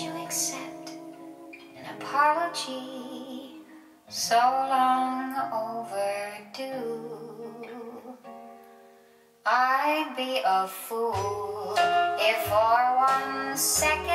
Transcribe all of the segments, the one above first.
you accept an apology so long overdue. I'd be a fool if for one second.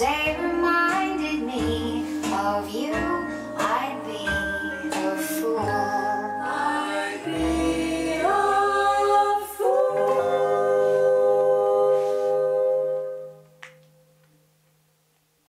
They reminded me of you.